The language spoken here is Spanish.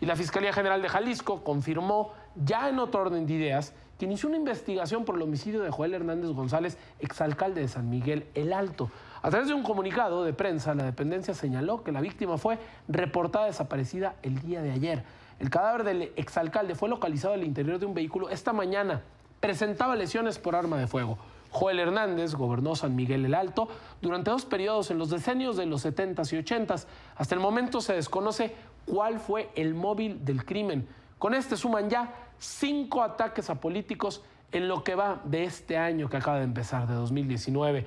Y la Fiscalía General de Jalisco confirmó, ya en otro orden de ideas, que inició una investigación por el homicidio de Joel Hernández González, exalcalde de San Miguel el Alto. A través de un comunicado de prensa, la dependencia señaló que la víctima fue reportada desaparecida el día de ayer. El cadáver del exalcalde fue localizado al interior de un vehículo esta mañana. Presentaba lesiones por arma de fuego. Joel Hernández gobernó San Miguel el Alto durante dos periodos en los decenios de los 70s y 80s. Hasta el momento se desconoce cuál fue el móvil del crimen. Con este suman ya cinco ataques a políticos en lo que va de este año que acaba de empezar, de 2019.